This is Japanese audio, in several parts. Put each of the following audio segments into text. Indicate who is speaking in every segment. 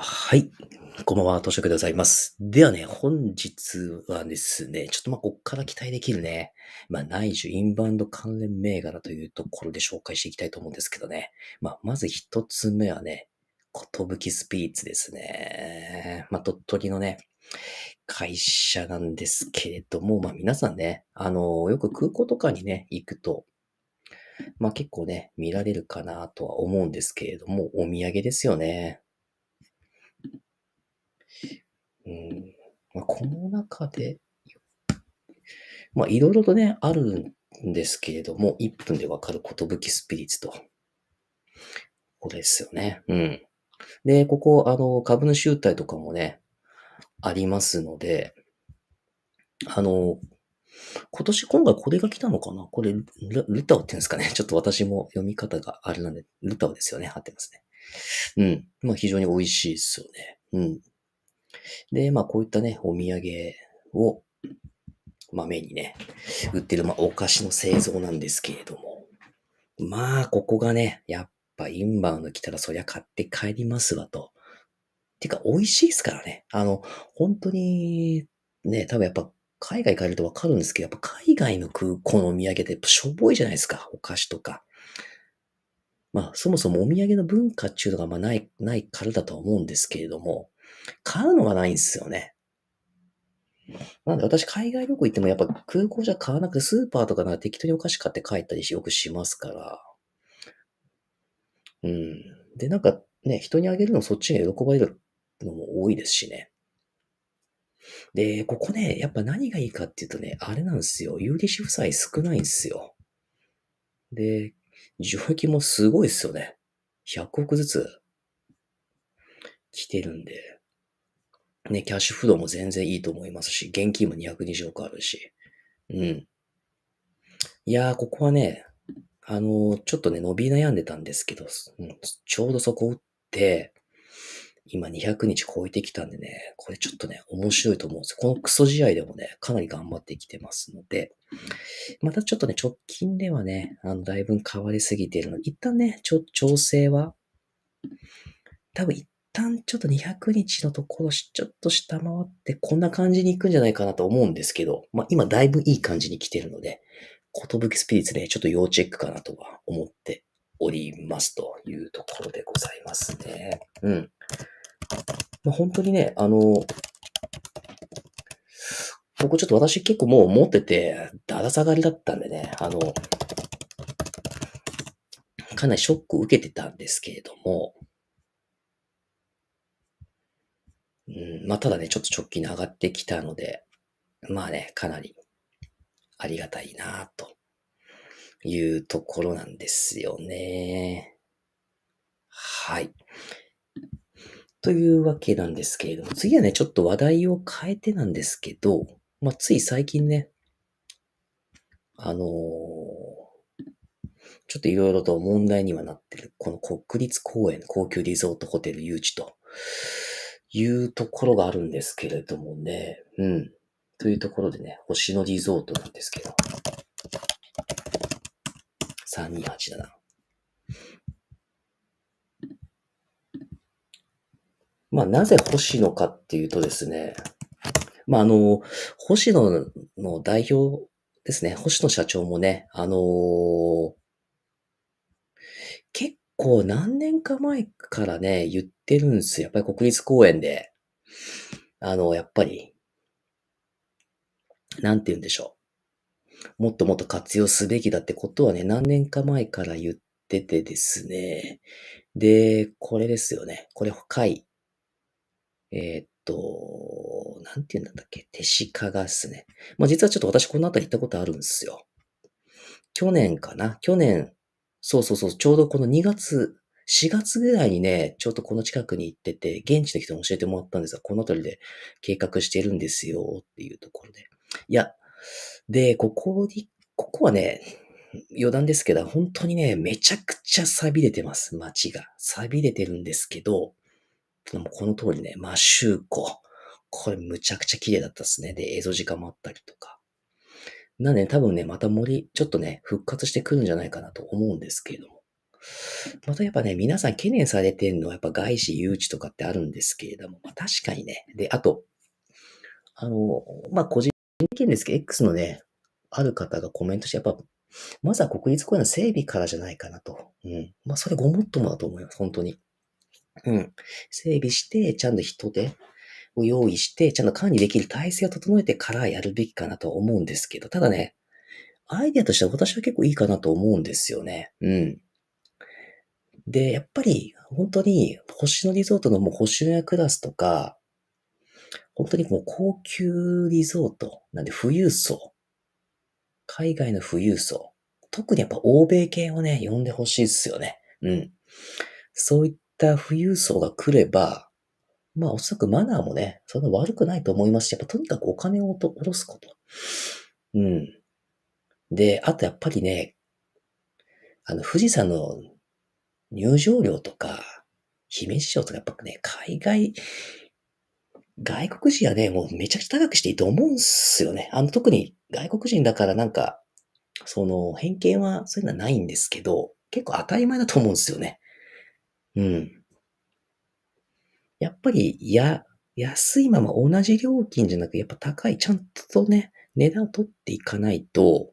Speaker 1: はい。こんばんは、としでございます。ではね、本日はですね、ちょっとまあ、こっから期待できるね、まあ、内需インバウンド関連銘柄というところで紹介していきたいと思うんですけどね。まあ、まず一つ目はね、ことぶきスピーツですね。まあ、鳥取のね、会社なんですけれども、まあ、皆さんね、あの、よく空港とかにね、行くと、まあ、結構ね、見られるかなとは思うんですけれども、お土産ですよね。うんまあ、この中で、まあ、いろいろとね、あるんですけれども、1分でわかることぶきスピリッツと。これですよね。うん。で、ここ、あの、株主優待とかもね、ありますので、あの、今年、今回これが来たのかな？これル、ルタオって言うんですかね？ちょっと私も読み方があれなんで、ルタオですよね。合ってますね。うん。まあ非常に美味しいですよね。うん。で、まあこういったね、お土産を、まあ目にね、売ってる、まあお菓子の製造なんですけれども。まあここがね、やっぱインバウンド来たらそりゃ買って帰りますわと。てか美味しいですからね。あの、本当に、ね、多分やっぱ海外帰るとわかるんですけど、やっぱ海外の空港のお土産ってしょぼいじゃないですか。お菓子とか。まあ、そもそもお土産の文化っていうのがまあない、ないからだとは思うんですけれども、買うのがないんですよね。なんで私海外旅行行ってもやっぱ空港じゃ買わなくてスーパーとかなんか適当にお菓子買って帰ったりしよくしますから。うん。で、なんかね、人にあげるのそっちが喜ばれるのも多いですしね。で、ここね、やっぱ何がいいかっていうとね、あれなんですよ。有利子負債少ないんですよ。で、受益もすごいですよね。100億ずつ来てるんで。ね、キャッシュフローも全然いいと思いますし、現金も220億あるし。うん。いやー、ここはね、あのー、ちょっとね、伸び悩んでたんですけど、うん、ちょうどそこ打って、今200日超えてきたんでね、これちょっとね、面白いと思うんですよ。このクソ試合でもね、かなり頑張ってきてますので、またちょっとね、直近ではね、あの、だいぶ変わりすぎているので、一旦ね、ちょ、調整は、多分一旦ちょっと200日のところちょっと下回ってこんな感じに行くんじゃないかなと思うんですけど、まあ今だいぶいい感じに来てるので、ことぶきスピリッツね、ちょっと要チェックかなとは思っておりますというところでございますね。うん。まあ、本当にね、あの、僕ちょっと私結構もう持ってて、だだ下がりだったんでね、あの、かなりショックを受けてたんですけれども、うん、まあ、ただね、ちょっと直近で上がってきたので、まあね、かなりありがたいなというところなんですよね。はい。というわけなんですけれども、次はね、ちょっと話題を変えてなんですけど、まあ、つい最近ね、あのー、ちょっといろいろと問題にはなってる、この国立公園高級リゾートホテル誘致というところがあるんですけれどもね。うん。というところでね、星野リゾートなんですけど。3287。まあ、なぜ星野かっていうとですね、まあ、あの、星野の代表ですね、星野社長もね、あのー、結構何年か前からね、言ってるんですよ。やっぱり国立公園で。あの、やっぱり、なんて言うんでしょう。もっともっと活用すべきだってことはね、何年か前から言っててですね。で、これですよね。これ、回。えー、っと、なんて言うんだっけ？手鹿がっすね。まあ、実はちょっと私この辺り行ったことあるんですよ。去年かな？去年、そうそうそう、ちょうどこの2月、4月ぐらいにね、ちょっとこの近くに行ってて、現地の人に教えてもらったんですが、この辺りで計画してるんですよっていうところで。いや、で、ここに、ここはね、余談ですけど、本当にね、めちゃくちゃ錆びれてます、街が。錆びれてるんですけど、この通りね、マシューコ。これむちゃくちゃ綺麗だったですね。で、映像時間もあったりとか。なんで、多分ね、また森、ちょっとね、復活してくるんじゃないかなと思うんですけれども。またやっぱね、皆さん懸念されてるのはやっぱ外資誘致とかってあるんですけれども、まあ確かにね。で、あと、あの、まあ個人意見ですけど、X のね、ある方がコメントして、やっぱ、まずは国立公園の整備からじゃないかなと。うん。まあそれごもっともだと思います、本当に。うん。整備して、ちゃんと人手を用意して、ちゃんと管理できる体制を整えてからやるべきかなと思うんですけど、ただね、アイデアとしては私は結構いいかなと思うんですよね。うん。で、やっぱり、本当に、星野リゾートのもう星野屋クラスとか、本当にもう高級リゾート、なんで富裕層、海外の富裕層、特にやっぱ欧米系をね、呼んでほしいですよね。うん。そういった富裕層が来れば、まあおそらくマナーもね、そんな悪くないと思いますし、やっぱとにかくお金を下ろすこと。うん。で、あとやっぱりね、あの、富士山の入場料とか、姫路城とかやっぱね、海外、外国人はね、もうめちゃくちゃ高くしていいと思うんすよね。あの、特に外国人だからなんか、その、偏見はそういうのはないんですけど、結構当たり前だと思うんですよね。うん。やっぱり、や、安いまま同じ料金じゃなく、やっぱ高い、ちゃんとね、値段を取っていかないと、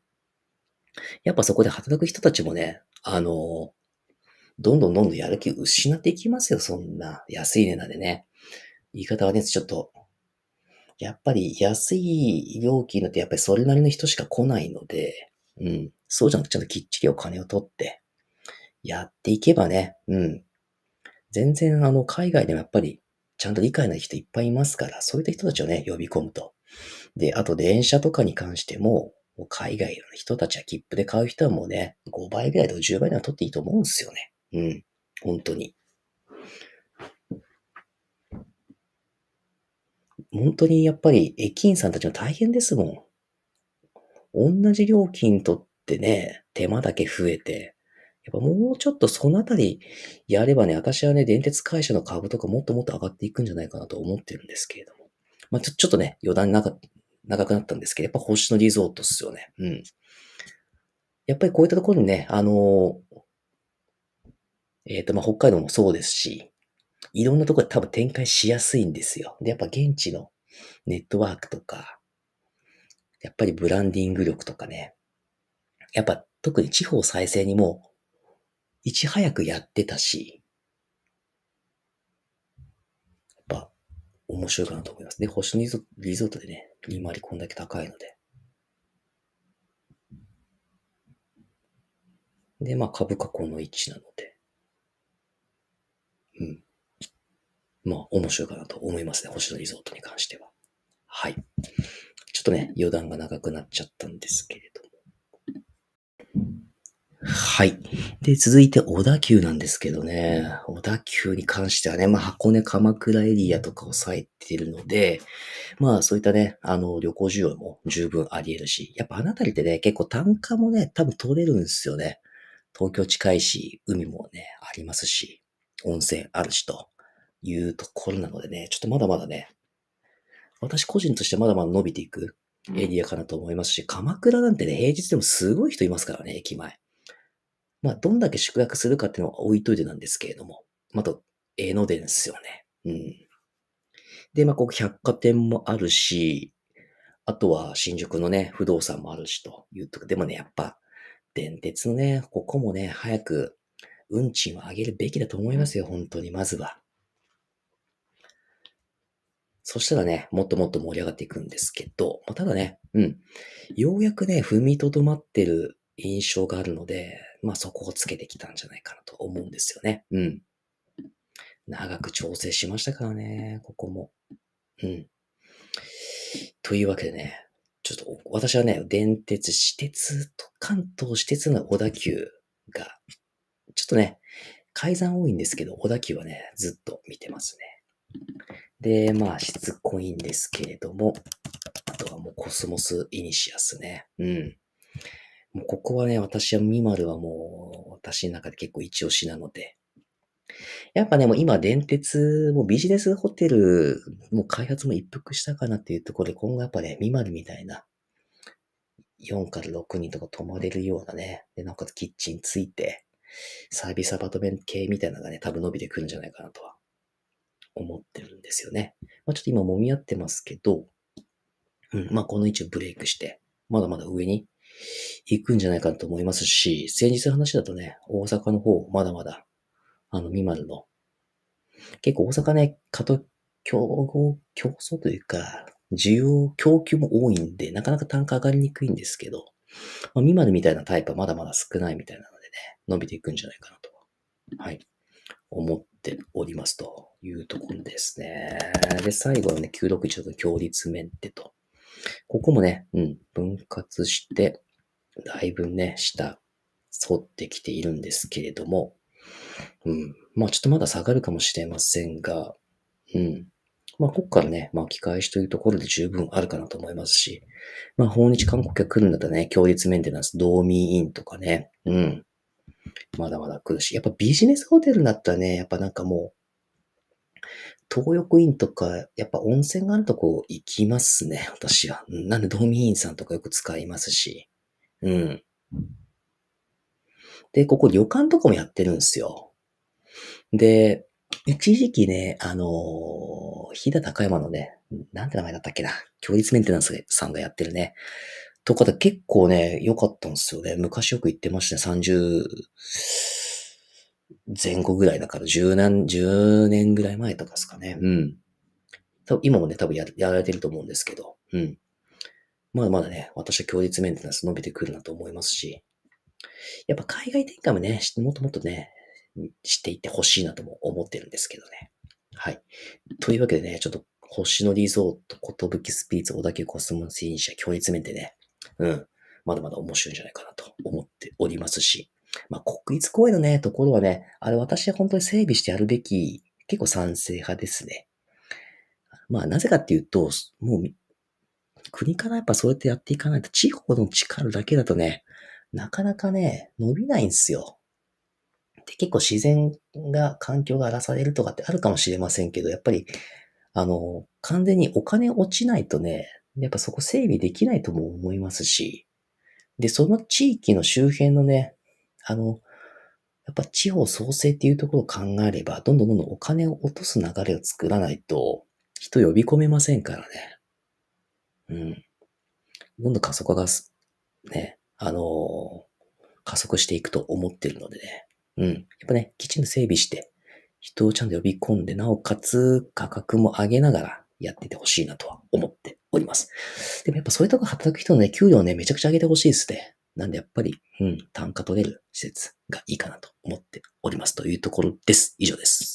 Speaker 1: やっぱそこで働く人たちもね、あの、どんどんどんどんやる気失っていきますよ、そんな安い値段でね。言い方はね、ちょっと、やっぱり安い料金だってやっぱりそれなりの人しか来ないので、うん。そうじゃなくてちゃんときっちりお金を取って、やっていけばね、うん。全然あの、海外でもやっぱり、ちゃんと理解ない人いっぱいいますから、そういった人たちをね、呼び込むと。で、あと電車とかに関しても、も海外の人たちは切符で買う人はもうね、5倍ぐらいと10倍では取っていいと思うんですよね。うん。本当に。本当にやっぱり駅員さんたちも大変ですもん。同じ料金取ってね、手間だけ増えて、やっぱもうちょっとそのあたりやればね、私はね、電鉄会社の株とかもっともっと上がっていくんじゃないかなと思ってるんですけれども。まあちょちょっとね、余談長長くなったんですけど、やっぱ星野リゾートっすよね。うん。やっぱりこういったところにね、あのえっ、ー、と、まあ、北海道もそうですし、いろんなところで多分展開しやすいんですよ。で、やっぱ現地のネットワークとか、やっぱりブランディング力とかね、やっぱ特に地方再生にも、いち早くやってたし、やっぱ面白いかなと思います。で、星野リゾートでね、利回りこんだけ高いので。で、まあ株価この位置なので。うん。まあ、面白いかなと思いますね。星野リゾートに関しては。はい。ちょっとね、余談が長くなっちゃったんですけれど。はい。で、続いて小田急なんですけどね、小田急に関してはね、まあ、箱根鎌倉エリアとかを抑えてるので、まあ、そういったね、あの、旅行需要も十分あり得るし、やっぱあなたりってね、結構単価もね、多分取れるんですよね。東京近いし、海もね、ありますし。温泉あるしというところなのでね、ちょっとまだまだね、私個人としてまだまだ伸びていくエリアかなと思いますし、鎌倉なんてね、平日でもすごい人いますからね、駅前。まあ、どんだけ宿泊するかっていうのは置いといてなんですけれども、また、ええのでですよね。うん。で、まあ、ここ百貨店もあるし、あとは新宿のね、不動産もあるしというとこでもね、やっぱ、電鉄のね、ここもね、早く運賃を上げるべきだと思いますよ、本当に、まずは。そしたらね、もっともっと盛り上がっていくんですけど、まあ、ただね、うん。ようやくね、踏みとどまってる印象があるので、まあそこをつけてきたんじゃないかなと思うんですよね。うん。長く調整しましたからね、ここも。うん。というわけでね、ちょっと私はね、電鉄、私鉄と、関東私鉄の小田急がちょっとね、改ざん多いんですけど、小田急はね、ずっと見てますね。で、まあ、しつこいんですけれども、あとはもうコスモスイニシアスね。うん。もうここはね、私は MIMARU はもう、私の中で結構一押しなので、やっぱね、もう今電鉄、もうビジネスホテル、もう開発も一服したかなっていうところで、今後やっぱね、ミマルみたいな、4から6人とか泊まれるようなね、で、なんかキッチンついて、サービスアパートメント系みたいなのがね、多分伸びてくるんじゃないかなとは思ってるんですよね。まあ、ちょっと今揉み合ってますけど、うん、まあこの位置をブレイクして、まだまだ上に行くんじゃないかと思いますし、先日の話だとね、大阪の方、まだまだ、あの、未丸の、結構大阪ね、かと、競合、競争というか、需要、供給も多いんで、なかなか単価上がりにくいんですけど、まあ、未丸みたいなタイプはまだまだ少ないみたいなのでね、伸びていくんじゃないかなと、はい、思っておりますというところですね。で、最後はね、961の強立メンテと。ここもね、うん、分割して、だいぶね、下、沿ってきているんですけれども、うん。まあちょっとまだ下がるかもしれませんが、うん。まあここからね、巻き返しというところで十分あるかなと思いますし、まあ訪日観光客来るんだったらね、強烈メンテナンス、ドーミーインとかね、うん。まだまだ来るし、やっぱビジネスホテルだったらね、やっぱなんかもう、東横インとか、やっぱ温泉があるとこ行きますね、私は。なんでドーミーインさんとかよく使いますし。うん。で、ここ旅館とかもやってるんですよ。で、一時期ね、あのー、飛騨高山のね、なんて名前だったっけな、強立メンテナンスさんがやってるね、とかで結構ね、良かったんですよね。昔よく行ってましたね。30前後ぐらいだから10年、10年ぐらい前とかですかね。うん。多分今もね、多分ややられてると思うんですけど。うん。まだまだね、私は強烈メンテナンス伸びてくるなと思いますし、やっぱ海外展開もね、もっともっとね、していってほしいなとも思ってるんですけどね。はい。というわけでね、ちょっと星野リゾート、ことぶきスピーツ、小田急コスモスイン社、強烈面でね、うん、まだまだ面白いんじゃないかなと思っておりますし、まあ、国立公園のね、ところはね、あれ私は本当に整備してやるべき、結構賛成派ですね。まあ、なぜかっていうと、もう国からやっぱそうやってやっていかないと、地方の力だけだとね、なかなかね、伸びないんですよ。で、結構自然が、環境が荒らされるとかってあるかもしれませんけど、やっぱり、あの、完全にお金落ちないとね、やっぱそこ整備できないとも思いますし、で、その地域の周辺のね、あの、やっぱ地方創生っていうところを考えれば、どんどんどんどんお金を落とす流れを作らないと、人呼び込めませんからね。うん。どんどん加速が、ね、あのー、加速していくと思ってるのでね。うん。やっぱね、きちんと整備して、人をちゃんと呼び込んで、なおかつ価格も上げながらやっててほしいなとは思っております。でもやっぱそういうとこ働く人のね、給料をね、めちゃくちゃ上げてほしいですね。なんでやっぱり、うん、単価取れる施設がいいかなと思っておりますというところです。以上です。